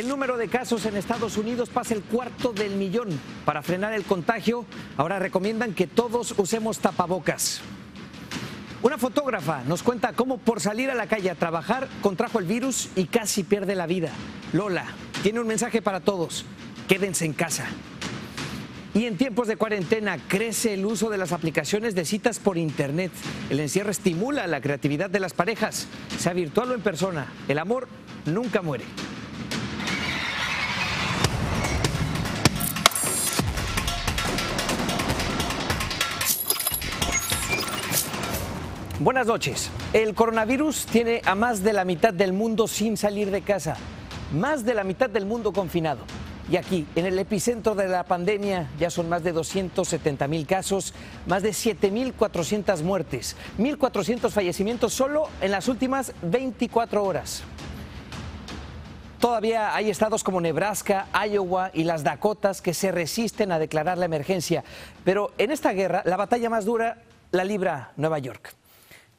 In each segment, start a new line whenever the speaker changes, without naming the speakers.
El número de casos en Estados Unidos pasa el cuarto del millón. Para frenar el contagio, ahora recomiendan que todos usemos tapabocas. Una fotógrafa nos cuenta cómo por salir a la calle a trabajar contrajo el virus y casi pierde la vida. Lola tiene un mensaje para todos. Quédense en casa. Y en tiempos de cuarentena crece el uso de las aplicaciones de citas por Internet. El encierro estimula la creatividad de las parejas, sea virtual o en persona. El amor nunca muere. Buenas noches. El coronavirus tiene a más de la mitad del mundo sin salir de casa, más de la mitad del mundo confinado. Y aquí, en el epicentro de la pandemia, ya son más de 270 mil casos, más de 7.400 muertes, 1.400 fallecimientos solo en las últimas 24 horas. Todavía hay estados como Nebraska, Iowa y las Dakotas que se resisten a declarar la emergencia. Pero en esta guerra, la batalla más dura la libra Nueva York.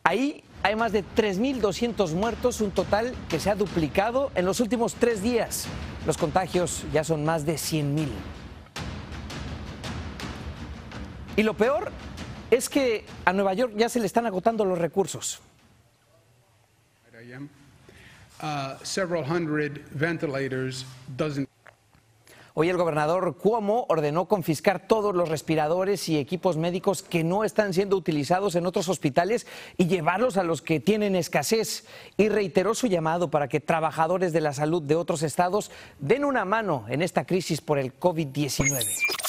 Ahí hay más de 3.200 muertos, un total que se ha duplicado en los últimos tres días. Los contagios ya son más de 100.000. Y lo peor es que a Nueva York ya se le están agotando los recursos.
Several hundred ventilators, dozens.
Hoy el gobernador Cuomo ordenó confiscar todos los respiradores y equipos médicos que no están siendo utilizados en otros hospitales y llevarlos a los que tienen escasez. Y reiteró su llamado para que trabajadores de la salud de otros estados den una mano en esta crisis por el COVID-19.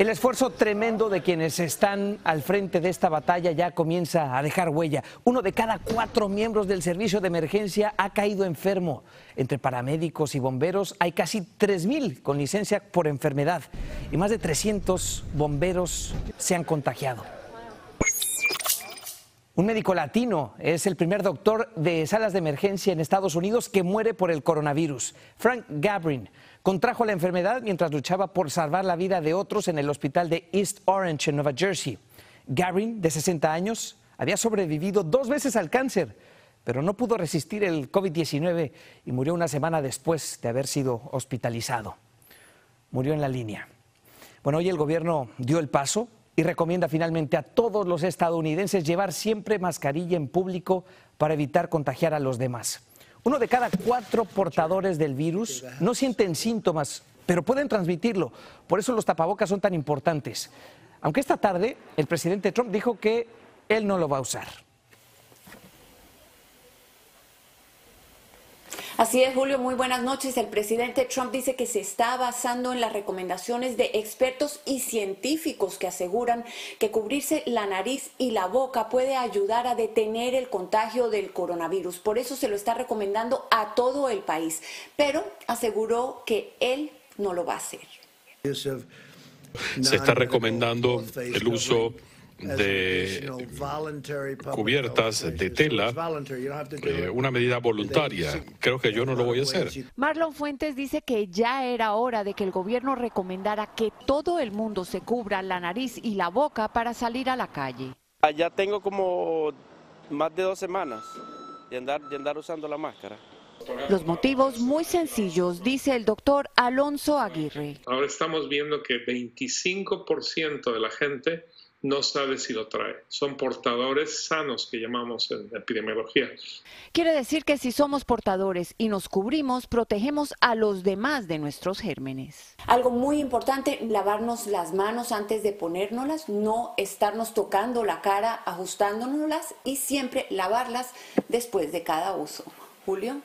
El esfuerzo tremendo de quienes están al frente de esta batalla ya comienza a dejar huella. Uno de cada cuatro miembros del servicio de emergencia ha caído enfermo. Entre paramédicos y bomberos hay casi 3.000 con licencia por enfermedad y más de 300 bomberos se han contagiado. Un médico latino es el primer doctor de salas de emergencia en Estados Unidos que muere por el coronavirus. Frank Gabrin contrajo la enfermedad mientras luchaba por salvar la vida de otros en el hospital de East Orange en Nueva Jersey. Gavin, de 60 años, había sobrevivido dos veces al cáncer, pero no pudo resistir el COVID-19 y murió una semana después de haber sido hospitalizado. Murió en la línea. Bueno, hoy el gobierno dio el paso y recomienda finalmente a todos los estadounidenses llevar siempre mascarilla en público para evitar contagiar a los demás. Uno de cada cuatro portadores del virus no sienten síntomas, pero pueden transmitirlo. Por eso los tapabocas son tan importantes. Aunque esta tarde el presidente Trump dijo que él no lo va a usar.
Así es, Julio, muy buenas noches. El presidente Trump dice que se está basando en las recomendaciones de expertos y científicos que aseguran que cubrirse la nariz y la boca puede ayudar a detener el contagio del coronavirus. Por eso se lo está recomendando a todo el país, pero aseguró que él no lo va a hacer.
Se está recomendando el uso de cubiertas de tela, eh, una medida voluntaria. Creo que yo no lo voy a hacer.
Marlon Fuentes dice que ya era hora de que el gobierno recomendara que todo el mundo se cubra la nariz y la boca para salir a la calle.
Ya tengo como más de dos semanas de andar, de andar usando la máscara.
Los motivos muy sencillos, dice el doctor Alonso Aguirre.
Ahora estamos viendo que 25% de la gente no sabe si lo trae. Son portadores sanos que llamamos en epidemiología.
Quiere decir que si somos portadores y nos cubrimos, protegemos a los demás de nuestros gérmenes.
Algo muy importante, lavarnos las manos antes de ponérnoslas, no estarnos tocando la cara, ajustándonoslas y siempre lavarlas después de cada uso. Julio.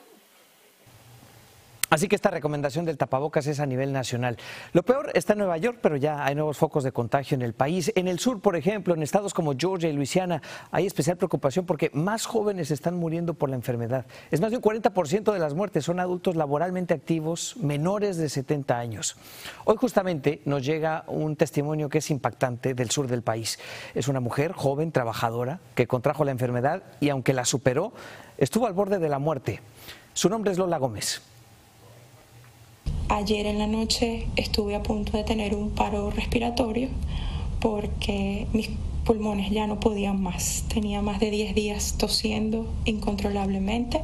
Así que esta recomendación del tapabocas es a nivel nacional. Lo peor está en Nueva York, pero ya hay nuevos focos de contagio en el país. En el sur, por ejemplo, en estados como Georgia y Luisiana, hay especial preocupación porque más jóvenes están muriendo por la enfermedad. Es más de un 40% de las muertes son adultos laboralmente activos menores de 70 años. Hoy justamente nos llega un testimonio que es impactante del sur del país. Es una mujer joven, trabajadora, que contrajo la enfermedad y aunque la superó, estuvo al borde de la muerte. Su nombre es Lola Gómez.
Ayer en la noche estuve a punto de tener un paro respiratorio porque mis pulmones ya no podían más. Tenía más de 10 días tosiendo incontrolablemente.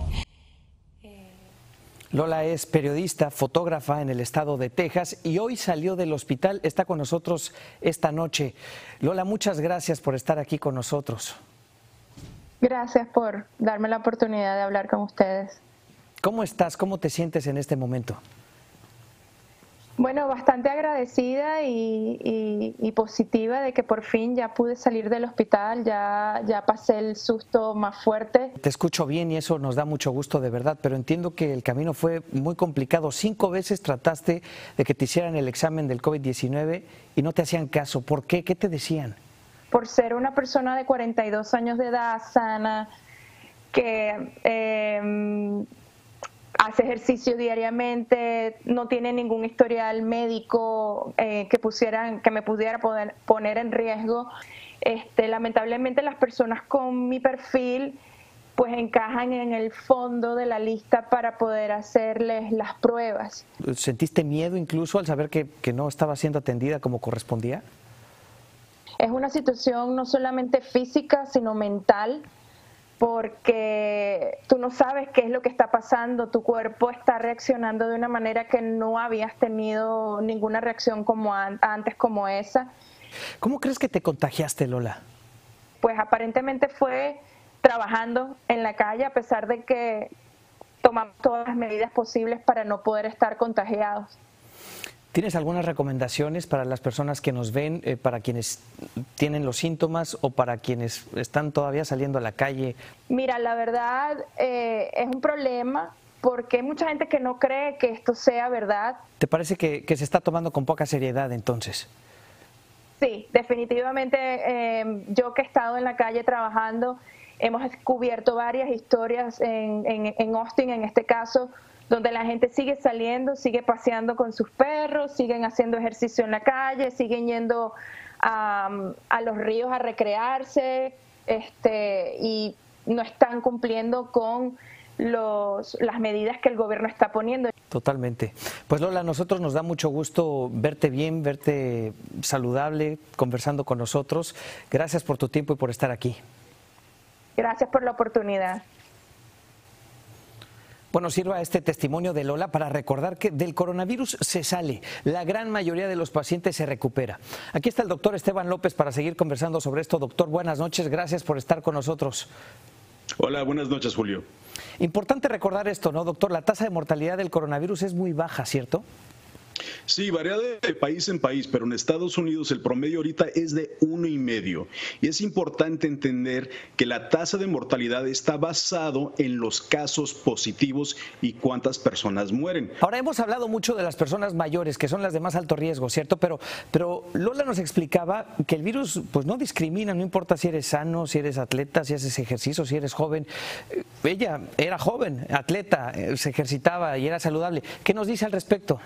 Lola es periodista, fotógrafa en el estado de Texas y hoy salió del hospital, está con nosotros esta noche. Lola, muchas gracias por estar aquí con nosotros.
Gracias por darme la oportunidad de hablar con ustedes.
¿Cómo estás? ¿Cómo te sientes en este momento?
Bueno, bastante agradecida y, positiva de que por fin ya pude salir del hospital, ya, ya pasé el susto más fuerte.
Te escucho bien y eso nos da mucho gusto de verdad, pero entiendo que el camino fue muy complicado. Cinco veces trataste de que te hicieran el examen del COVID-19 y no te hacían caso. ¿Por qué? ¿Qué te decían?
Por ser una persona de 42 años de edad, sana, que... Eh, hace ejercicio diariamente, no tiene ningún historial médico eh, que pusieran, que me pudiera poder poner en riesgo. Este, lamentablemente las personas con mi perfil pues encajan en el fondo de la lista para poder hacerles las pruebas.
¿Sentiste miedo incluso al saber que, que no estaba siendo atendida como correspondía?
Es una situación no solamente física, sino mental porque tú no sabes qué es lo que está pasando, tu cuerpo está reaccionando de una manera que no habías tenido ninguna reacción como antes como esa.
¿Cómo crees que te contagiaste, Lola?
Pues aparentemente fue trabajando en la calle a pesar de que tomamos todas las medidas posibles para no poder estar contagiados.
¿Tienes algunas recomendaciones para las personas que nos ven, eh, para quienes tienen los síntomas o para quienes están todavía saliendo a la calle?
Mira, la verdad eh, es un problema porque hay mucha gente que no cree que esto sea verdad.
¿Te parece que, se está tomando con poca seriedad entonces?
Sí, definitivamente eh, yo que he estado en la calle trabajando, hemos descubierto varias historias en, en Austin, en este caso, donde la gente sigue saliendo, sigue paseando con sus perros, siguen haciendo ejercicio en la calle, siguen yendo a, los ríos a recrearse este, y no están cumpliendo con los, las medidas que el gobierno está poniendo.
Totalmente. Pues Lola, a nosotros nos da mucho gusto verte bien, verte saludable, conversando con nosotros. Gracias por tu tiempo y por estar aquí.
Gracias por la oportunidad.
Bueno, sirva este testimonio de Lola para recordar que del coronavirus se sale. La gran mayoría de los pacientes se recupera. Aquí está el doctor Esteban López para seguir conversando sobre esto. Doctor, buenas noches. Gracias por estar con nosotros.
Hola, buenas noches, Julio.
Importante recordar esto, ¿no, doctor? La tasa de mortalidad del coronavirus es muy baja, ¿cierto?
Sí, varía de país en país, pero en Estados Unidos el promedio ahorita es de uno y medio. Y es importante entender que la tasa de mortalidad está basado en los casos positivos y cuántas personas mueren.
Ahora hemos hablado mucho de las personas mayores, que son las de más alto riesgo, ¿cierto? Pero, pero Lola nos explicaba que el virus pues no discrimina, no importa si eres sano, si eres atleta, si haces ejercicio, si eres joven. Ella era joven, atleta, eh, se ejercitaba y era saludable. ¿Qué nos dice al respecto?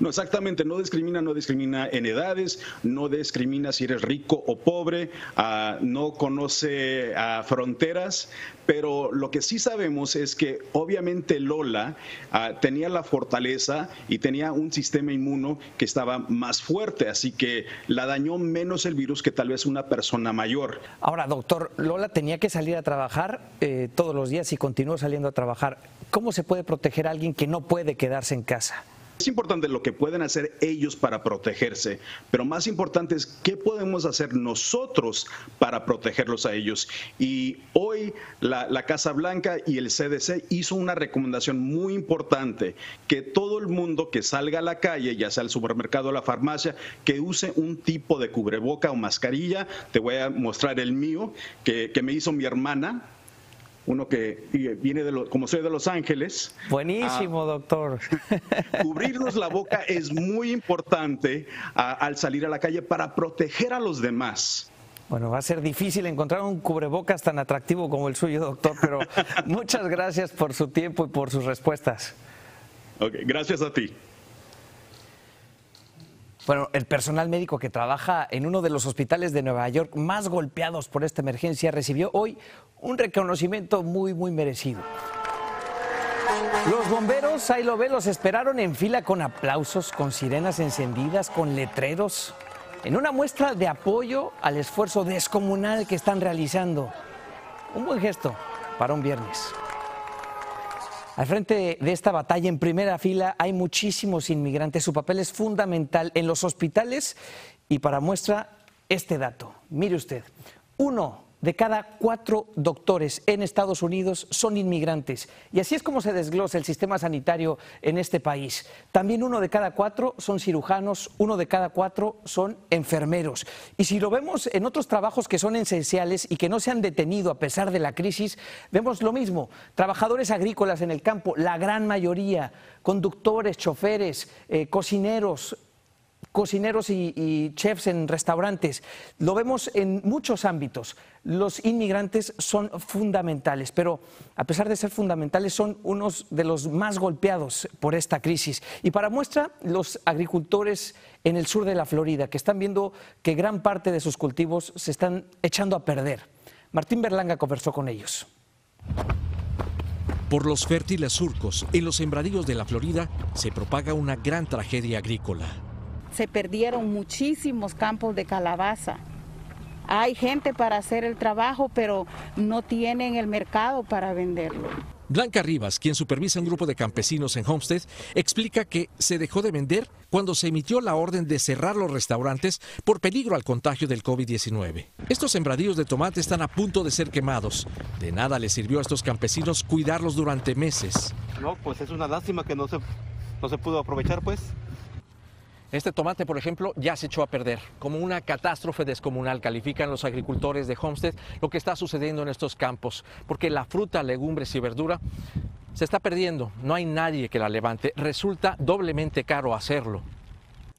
No, exactamente, no discrimina, no discrimina en edades, no discrimina si eres rico o pobre, ah, no conoce a fronteras, pero lo que sí sabemos es que obviamente Lola ah, tenía la fortaleza y tenía un sistema inmuno que estaba más fuerte, así que la dañó menos el virus que tal vez una persona mayor.
Ahora, doctor, Lola tenía que salir a trabajar eh, todos los días y continuó saliendo a trabajar. ¿Cómo se puede proteger a alguien que no puede quedarse en casa?
Es importante lo que pueden hacer ellos para protegerse, pero más importante es qué podemos hacer nosotros para protegerlos a ellos. Y hoy la, Casa Blanca y el CDC hizo una recomendación muy importante, que todo el mundo que salga a la calle, ya sea al supermercado o la farmacia, que use un tipo de cubreboca o mascarilla. Te voy a mostrar el mío, que, que me hizo mi hermana uno que viene de como soy de Los Ángeles.
Buenísimo, ah, doctor.
Cubrirnos la boca es muy importante ah, al salir a la calle para proteger a los demás.
Bueno, va a ser difícil encontrar un cubrebocas tan atractivo como el suyo, doctor, pero muchas gracias por su tiempo y por sus respuestas.
Ok, gracias a ti.
Bueno, el personal médico que trabaja en uno de los hospitales de Nueva York más golpeados por esta emergencia recibió hoy un reconocimiento muy, muy merecido. Los bomberos, ahí lo ve, los esperaron en fila con aplausos, con sirenas encendidas, con letreros, en una muestra de apoyo al esfuerzo descomunal que están realizando. Un buen gesto para un viernes. Al frente de esta batalla, en primera fila, hay muchísimos inmigrantes. Su papel es fundamental en los hospitales y para muestra este dato. Mire usted, uno de cada cuatro doctores en Estados Unidos son inmigrantes. Y así es como se desglosa el sistema sanitario en este país. También uno de cada cuatro son cirujanos, uno de cada cuatro son enfermeros. Y si lo vemos en otros trabajos que son esenciales y que no se han detenido a pesar de la crisis, vemos lo mismo. Trabajadores agrícolas en el campo, la gran mayoría, conductores, choferes, eh, cocineros, cocineros y, chefs en restaurantes. Lo vemos en muchos ámbitos. Los inmigrantes son fundamentales, pero a pesar de ser fundamentales, son unos de los más golpeados por esta crisis. Y para muestra, los agricultores en el sur de la Florida, que están viendo que gran parte de sus cultivos se están echando a perder. Martín Berlanga conversó con ellos.
Por los fértiles surcos en los sembradíos de la Florida se propaga una gran tragedia agrícola
se perdieron muchísimos campos de calabaza. Hay gente para hacer el trabajo, pero no tienen el mercado para venderlo.
Blanca Rivas, quien supervisa un grupo de campesinos en Homestead, explica que se dejó de vender cuando se emitió la orden de cerrar los restaurantes por peligro al contagio del COVID-19. Estos sembradíos de tomate están a punto de ser quemados. De nada les sirvió a estos campesinos cuidarlos durante meses.
No, pues es una lástima que no se, no se pudo aprovechar, pues.
Este tomate, por ejemplo, ya se echó a perder. Como una catástrofe descomunal califican los agricultores de Homestead lo que está sucediendo en estos campos, porque la fruta, legumbres y verdura se está perdiendo. No hay nadie que la levante. Resulta doblemente caro hacerlo.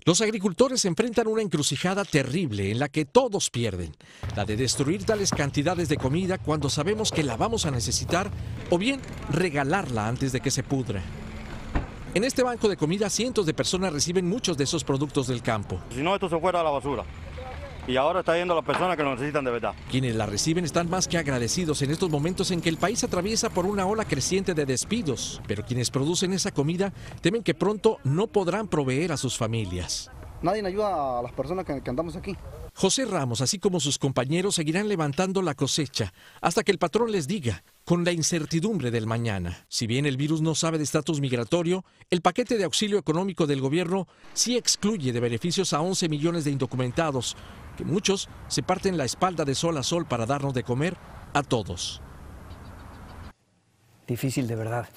Los agricultores enfrentan una encrucijada terrible en la que todos pierden, la de destruir tales cantidades de comida cuando sabemos que la vamos a necesitar o bien regalarla antes de que se pudra. En este banco de comida cientos de personas reciben muchos de esos productos del campo.
Si no, esto se fuera a la basura. Y ahora está yendo a las personas que lo necesitan de verdad.
Quienes la reciben están más que agradecidos en estos momentos en que el país atraviesa por una ola creciente de despidos. Pero quienes producen esa comida temen que pronto no podrán proveer a sus familias.
Nadie ayuda a las personas que, que andamos aquí.
José Ramos, así como sus compañeros, seguirán levantando la cosecha hasta que el patrón les diga, con la incertidumbre del mañana. Si bien el virus no sabe de estatus migratorio, el paquete de auxilio económico del gobierno sí excluye de beneficios a 11 millones de indocumentados, que muchos se parten la espalda de sol a sol para darnos de comer a todos.
Difícil de verdad.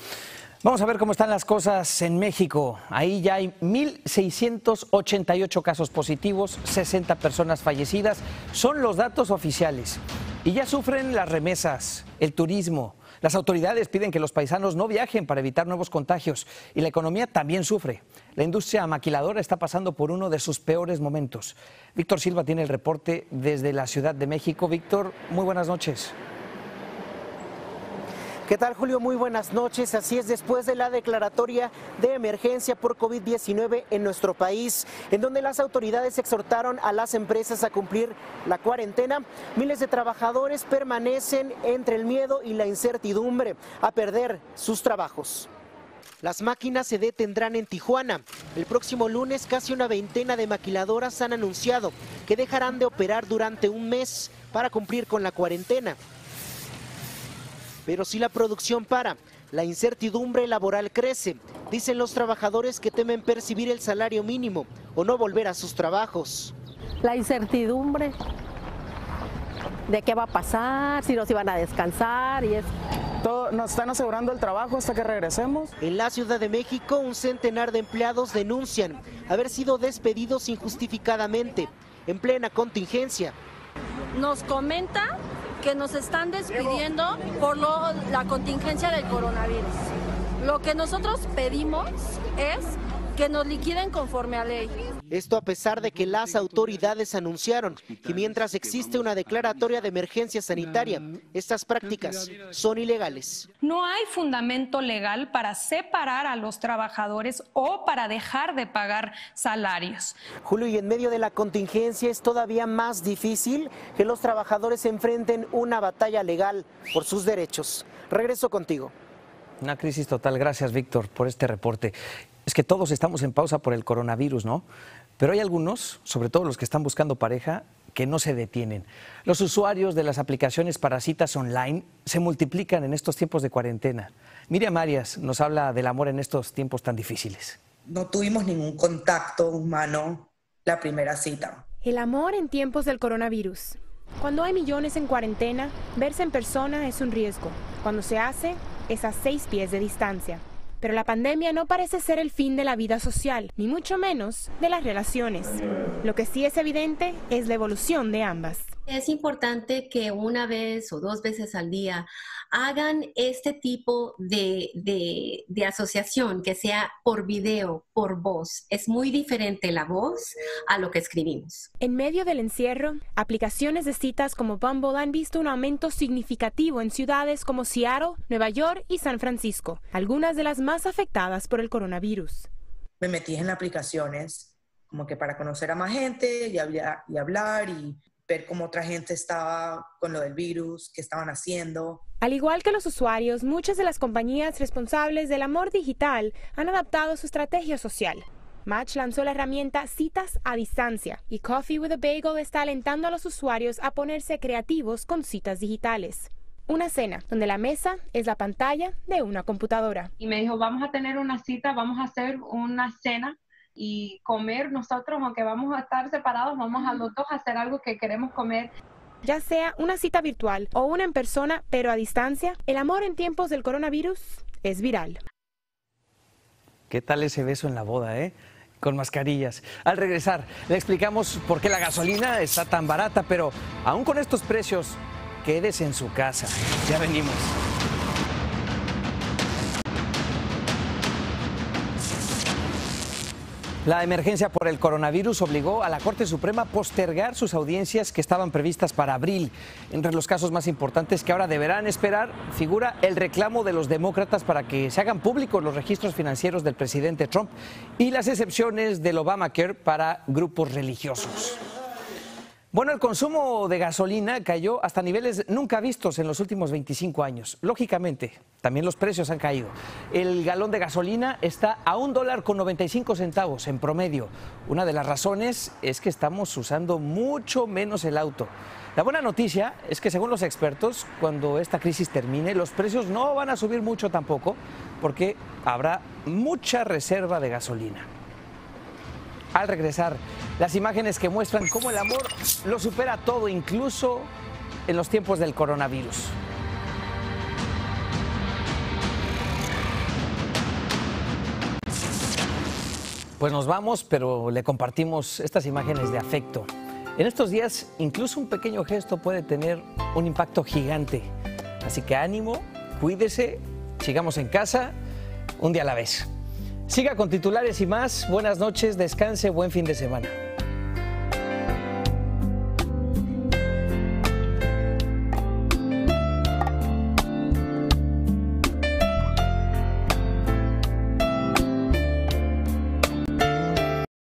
Vamos a ver cómo están las cosas en México. Ahí ya hay 1.688 casos positivos, 60 personas fallecidas. Son los datos oficiales. Y ya sufren las remesas, el turismo. Las autoridades piden que los paisanos no viajen para evitar nuevos contagios. Y la economía también sufre. La industria maquiladora está pasando por uno de sus peores momentos. Víctor Silva tiene el reporte desde la Ciudad de México. Víctor, muy buenas noches.
¿Qué tal, Julio? Muy buenas noches. Así es, después de la declaratoria de emergencia por COVID-19 en nuestro país, en donde las autoridades exhortaron a las empresas a cumplir la cuarentena, miles de trabajadores permanecen entre el miedo y la incertidumbre a perder sus trabajos. Las máquinas se detendrán en Tijuana. El próximo lunes casi una veintena de maquiladoras han anunciado que dejarán de operar durante un mes para cumplir con la cuarentena. Pero si la producción para, la incertidumbre laboral crece. Dicen los trabajadores que temen percibir el salario mínimo o no volver a sus trabajos.
La incertidumbre de qué va a pasar, si nos iban a descansar y es...
Todo, nos están asegurando el trabajo hasta que regresemos.
En la Ciudad de México, un centenar de empleados denuncian haber sido despedidos injustificadamente en plena contingencia.
Nos comenta que nos están despidiendo por la contingencia del coronavirus. Lo que nosotros pedimos es que nos liquiden conforme a ley.
Esto a pesar de que las autoridades anunciaron que mientras existe una declaratoria de emergencia sanitaria, estas prácticas son ilegales.
No hay fundamento legal para separar a los trabajadores o para dejar de pagar salarios.
Julio, y en medio de la contingencia es todavía más difícil que los trabajadores enfrenten una batalla legal por sus derechos. Regreso contigo.
Una crisis total. Gracias, Víctor, por este reporte es que todos estamos en pausa por el coronavirus, ¿no? Pero hay algunos, sobre todo los que están buscando pareja, que no se detienen. Los usuarios de las aplicaciones para citas online se multiplican en estos tiempos de cuarentena. Miriam Arias nos habla del amor en estos tiempos tan difíciles.
No tuvimos ningún contacto humano la primera cita.
El amor en tiempos del coronavirus. Cuando hay millones en cuarentena, verse en persona es un riesgo. Cuando se hace, es a seis pies de distancia. Pero la pandemia no parece ser el fin de la vida social, ni mucho menos de las relaciones. Lo que sí es evidente es la evolución de ambas.
Es importante que una vez o dos veces al día hagan este tipo de, de, asociación, que sea por video, por voz. Es muy diferente la voz a lo que escribimos.
En medio del encierro, aplicaciones de citas como Bumble han visto un aumento significativo en ciudades como Seattle, Nueva York y San Francisco, algunas de las más afectadas por el coronavirus.
Me metí en aplicaciones como que para conocer a más gente y hablar y, hablar y ver cómo otra gente estaba con lo del virus, qué estaban haciendo.
Al igual que los usuarios, muchas de las compañías responsables del amor digital han adaptado su estrategia social. Match lanzó la herramienta Citas a Distancia y Coffee with a Bagel está alentando a los usuarios a ponerse creativos con citas digitales. Una cena donde la mesa es la pantalla de una computadora.
Y me dijo, vamos a tener una cita, vamos a hacer una cena y comer nosotros, aunque vamos a estar separados, vamos a los dos a hacer algo que queremos comer.
Ya sea una cita virtual o una en persona, pero a distancia, el amor en tiempos del coronavirus es viral.
¿Qué tal ese beso en la boda, eh? Con mascarillas. Al regresar, le explicamos por qué la gasolina está tan barata, pero aún con estos precios, quédese en su casa. Ya venimos. La emergencia por el coronavirus obligó a la Corte Suprema a postergar sus audiencias que estaban previstas para abril. Entre los casos más importantes que ahora deberán esperar figura el reclamo de los demócratas para que se hagan públicos los registros financieros del presidente Trump y las excepciones del Obamacare para grupos religiosos. Bueno, el consumo de gasolina cayó hasta niveles nunca vistos en los últimos 25 años. Lógicamente, también los precios han caído. El galón de gasolina está a un dólar con 95 centavos en promedio. Una de las razones es que estamos usando mucho menos el auto. La buena noticia es que según los expertos, cuando esta crisis termine, los precios no van a subir mucho tampoco, porque habrá mucha reserva de gasolina al regresar. Las imágenes que muestran cómo el amor lo supera todo, incluso en los tiempos del coronavirus. Pues nos vamos, pero le compartimos estas imágenes de afecto. En estos días, incluso un pequeño gesto puede tener un impacto gigante. Así que ánimo, cuídese, sigamos en casa, un día a la vez. Siga con titulares y más. Buenas noches, descanse, buen fin de semana.